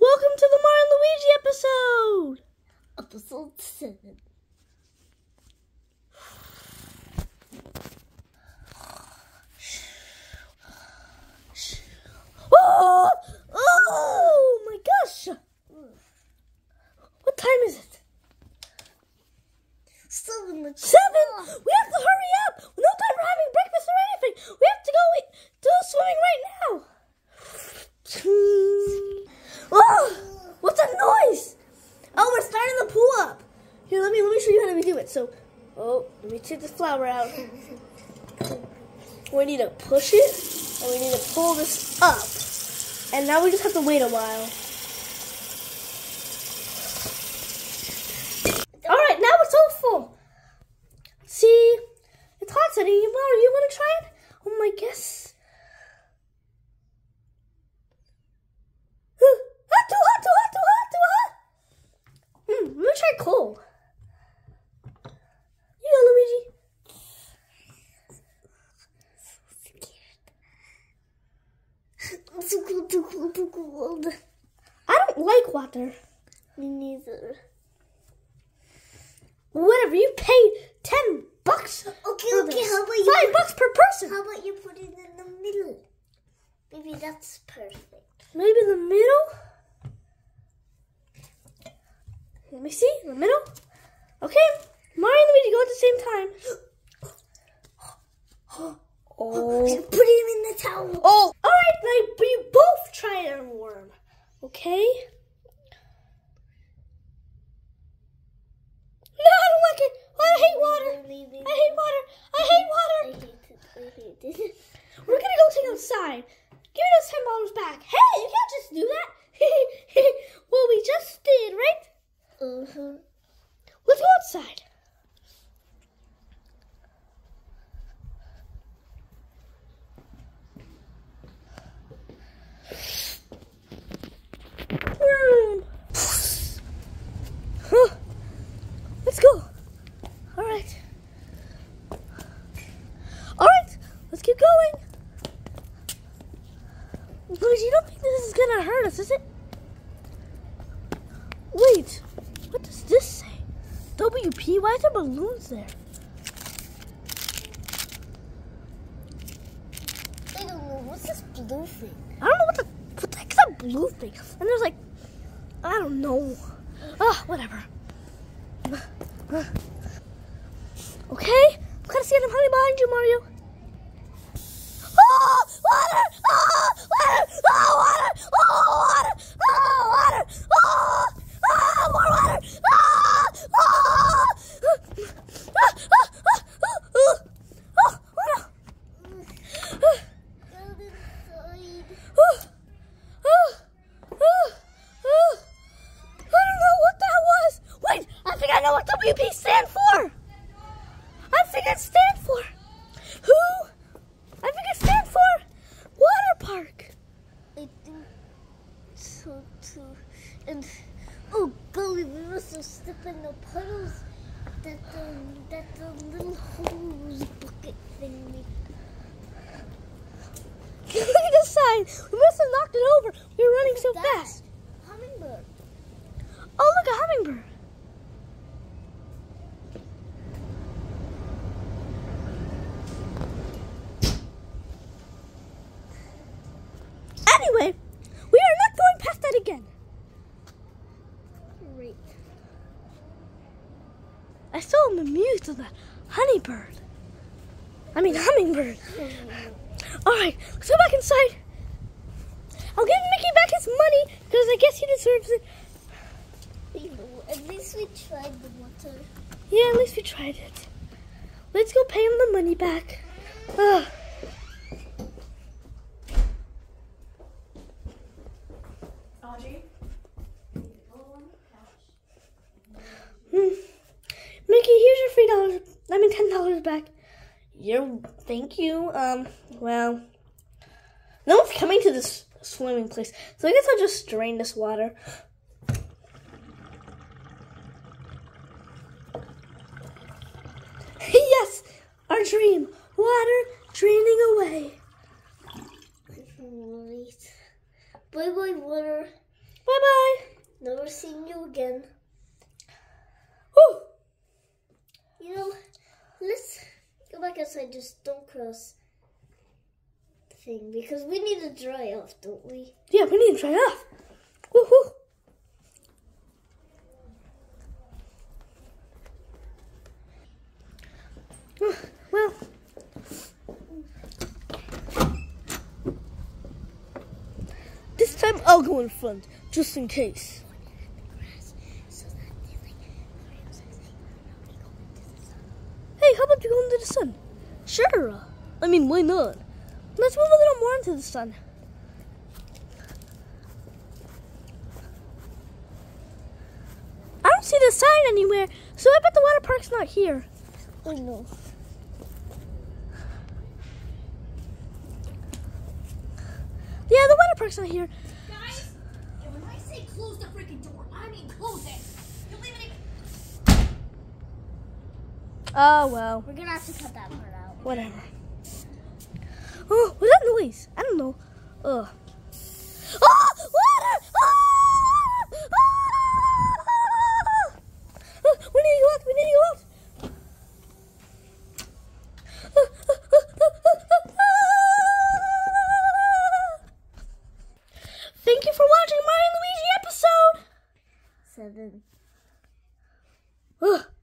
Welcome to the Mario and Luigi episode. Episode 7. Oh, oh my gosh! What time is it? 7. Seven. We have to hurry up. No time for having breakfast or anything. We have to go eat, do swimming right now. Oh, what's that noise? Oh, we're starting the pool up. Here, let me let me show you how to do it. So, oh, let me take this flower out. We need to push it, and we need to pull this up. And now we just have to wait a while. All right, now it's all full. See, it's hot. Mario, you want to try it? Oh my guess. Hot, too hot, too hot, too hot, too hot. Hmm, let me try cold. You go, Luigi. Too cold, too cold, too cold. I don't like water. Me neither. Whatever, you paid 10 bucks. Okay, okay, this. how about you? Five bucks per person. How about you put it in the middle? Maybe that's perfect. Maybe the middle? Let me see, in the middle? Okay, Mario and Luigi go at the same time. Oh. Put him in the towel. Oh, all right, now but you both try it and warm, okay? No, I don't like it. I hate water. I hate water. I hate water. hate it. I hate it. We're gonna go take outside. Give me those ten dollars back. Hey, you can't just do that. well, we just did, right? Uh-huh. Let's go outside. Hmm. Huh. Let's go. All right. All right. Let's keep going. Luigi, you don't think this is gonna hurt us, is it? Wait. What does this say? WP? Why is there balloons there? I don't know. What's this blue thing? I don't know what the what the heck's that blue thing? And there's like I don't know. Ah, whatever. Okay, I'm kind of seeing honey behind you, Mario. Oh, water! Oh, water! Oh, water! Oh, water! Oh, water! Oh, oh, more water! Ah, oh, ah, ah, ah, ah, oh, oh, oh, no. Go inside. Oh, oh, oh, oh. I don't know what that was. Wait, I think I know what WP stand for. I think it stand for who? I think it stand for water park. I think so too. And oh golly, we must have stepped in the puddles that the that the little hose bucket thing made. Look at the sign. We must have knocked it over. We were running so that? fast. Hummingbird. Oh, look, a hummingbird. Anyway, we are not going past that again. Great. I still am amused with that honeybird. I mean, hummingbird. Oh. All right, let's go back inside. I'll give Mickey back his money because I guess he deserves it. At least we tried the water. Yeah, at least we tried it. Let's go pay him the money back. Ugh. Hmm. Mickey, here's your three dollars. I mean, ten dollars back. You're. Thank you. Um. Well, no one's coming to this swimming place, so I guess I'll just drain this water. yes, our dream. Water draining away. Right. Bye bye, water. Bye bye! Never seen you again. Whew. You know, let's go back outside. Just don't cross the thing because we need to dry off, don't we? Yeah, we need to dry off. Woohoo! Well, this time I'll go in front, just in case. So that they like Mario says, hey, nobody go into the sun. Hey, how about you go into the sun? Sure. I mean, why not? Let's move a little more into the sun. I don't see the sign anywhere, so I bet the water park's not here. Oh no. Yeah, the water park's not here. Guys, and when I say close the freaking door, I mean close it. You leave it. Oh, well, We're gonna have to cut that part out. whatever. Oh, what's that noise? I don't know. Ugh. Ugh.